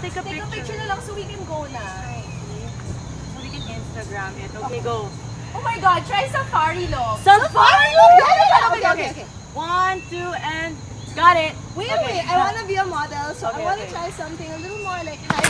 take a Take picture. a picture na lang so we can go na. So we can Instagram it. Okay, go. Oh my God, try safari look. Safari Okay, okay, okay, okay. One, two, and got it. Wait, Okay, wait, I want to be a model, so Okay, I want to okay. try something a little more like high.